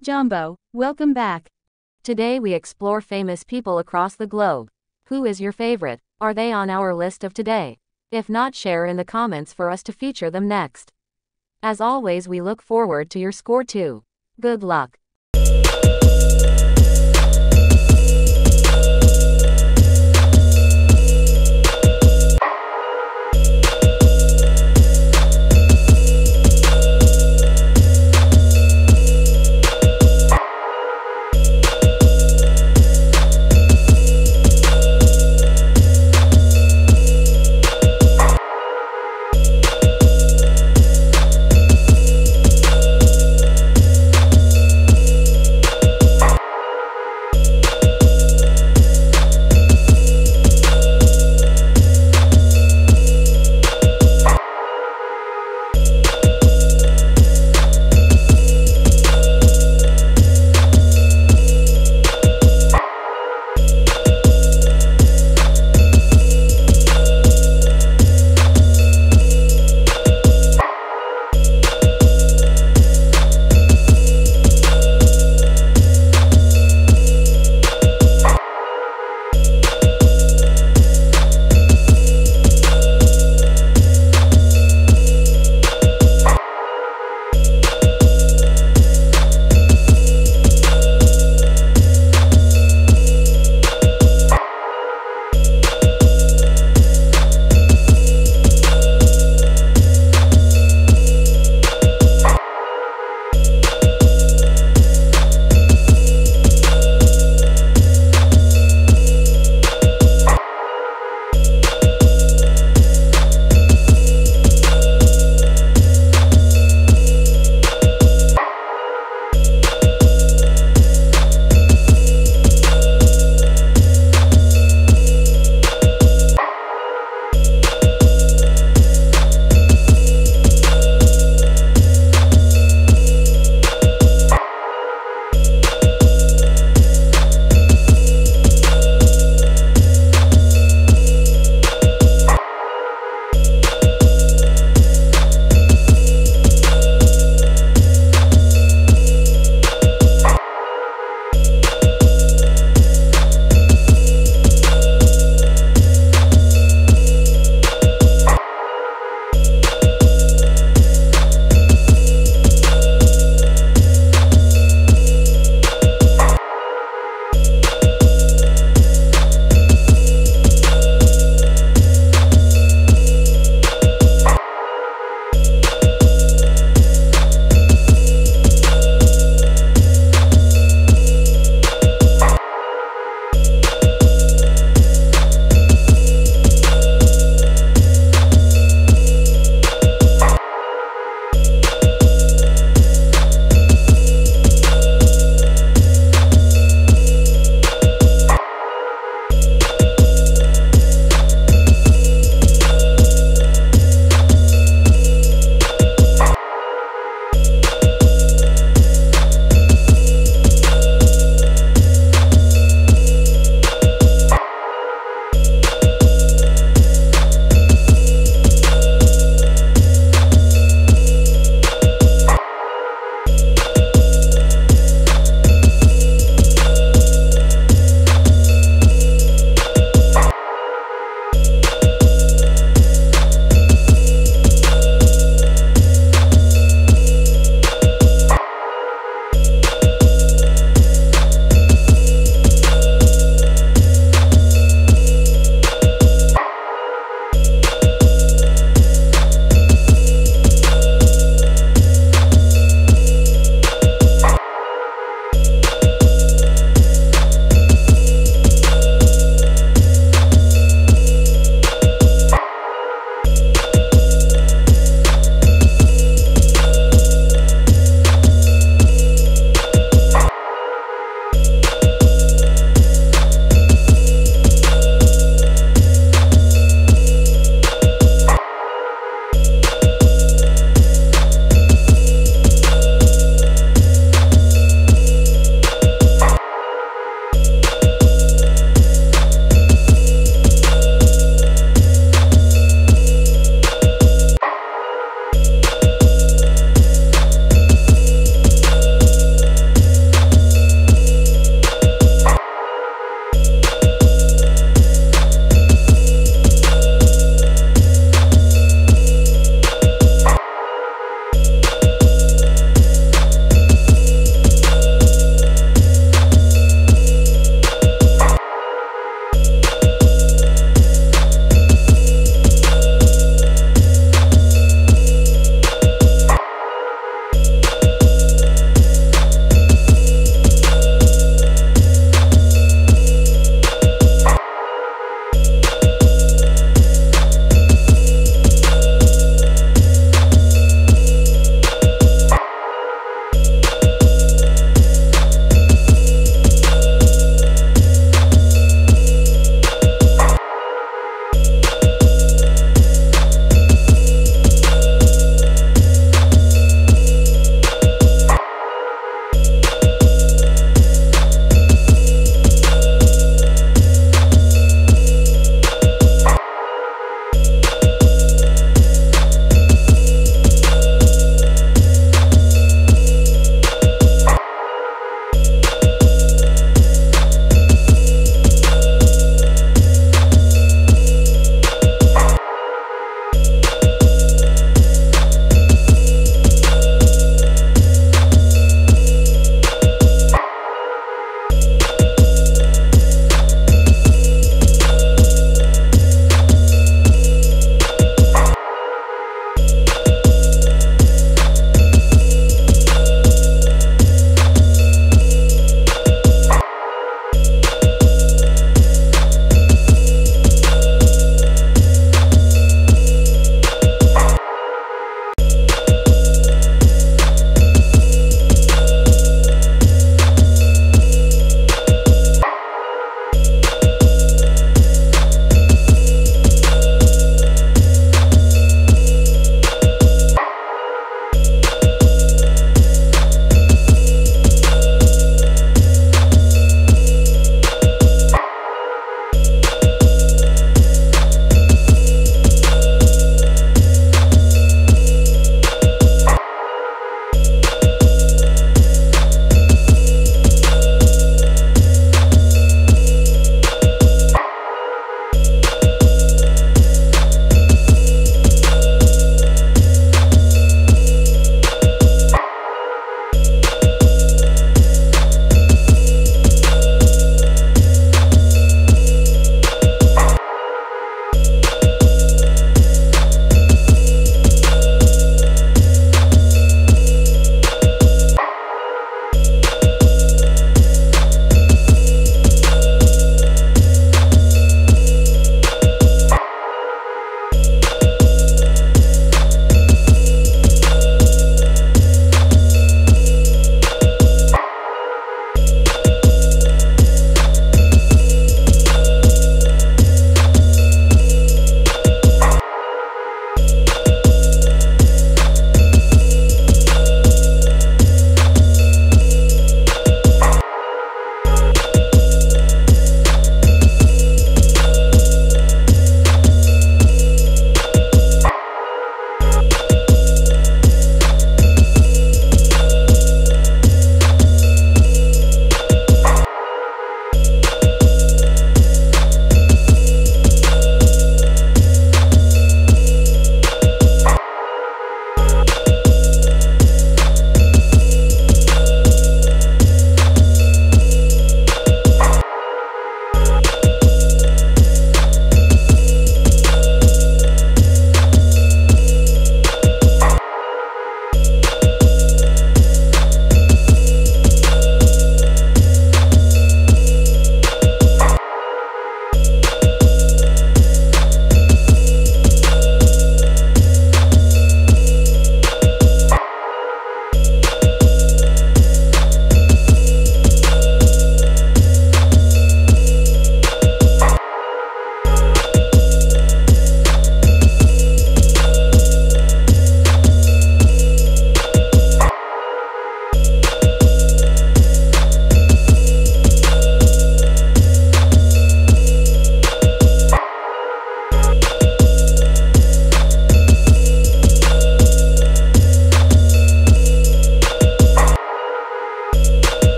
Jumbo, welcome back. Today we explore famous people across the globe. Who is your favorite? Are they on our list of today? If not, share in the comments for us to feature them next. As always, we look forward to your score too. Good luck.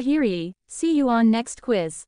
Kwaheri, see you on next quiz.